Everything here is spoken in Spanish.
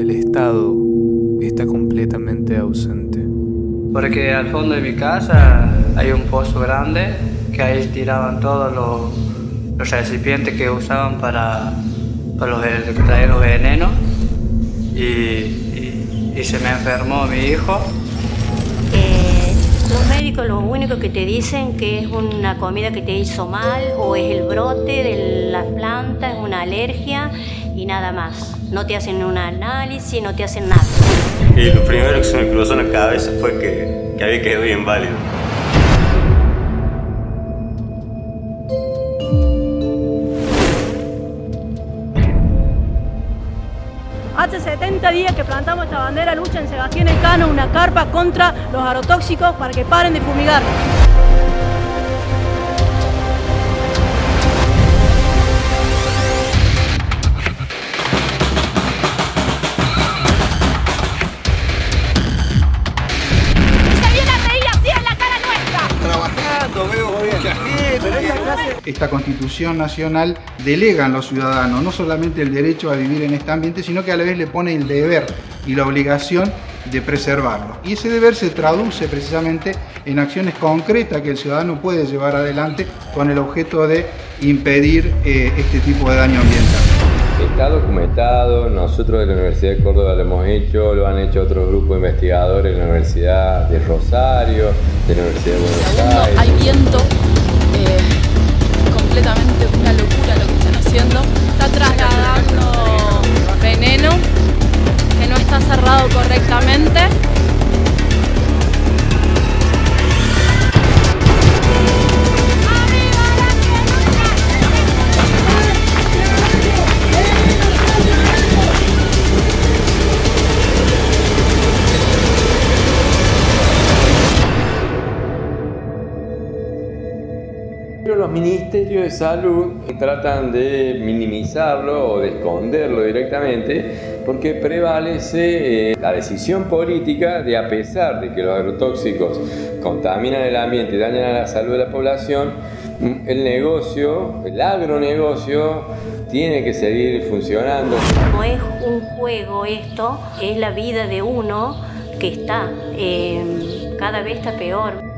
el Estado está completamente ausente. Porque al fondo de mi casa hay un pozo grande que ahí tiraban todos los, recipientes que usaban para, para los, traer los venenos y, y, se me enfermó mi hijo. Eh, los médicos lo único que te dicen que es una comida que te hizo mal o es el brote de la planta, es una alergia y nada más. No te hacen un análisis, no te hacen nada. Y lo primero que se me cruzó en la cabeza fue que, que había quedado inválido. Hace 70 días que plantamos esta bandera lucha en Sebastián Elcano, una carpa contra los agrotóxicos para que paren de fumigar. Esta Constitución Nacional delega a los ciudadanos no solamente el derecho a vivir en este ambiente, sino que a la vez le pone el deber y la obligación de preservarlo. Y ese deber se traduce precisamente en acciones concretas que el ciudadano puede llevar adelante con el objeto de impedir eh, este tipo de daño ambiental. Está documentado, nosotros de la Universidad de Córdoba lo hemos hecho, lo han hecho otros grupos de investigadores de la Universidad de Rosario, de la Universidad de Buenos Aires. Hay viento, eh, los ministerios de salud tratan de minimizarlo o de esconderlo directamente porque prevalece eh, la decisión política de a pesar de que los agrotóxicos contaminan el ambiente y dañan a la salud de la población, el negocio, el agronegocio, tiene que seguir funcionando. No es un juego esto, es la vida de uno que está, eh, cada vez está peor.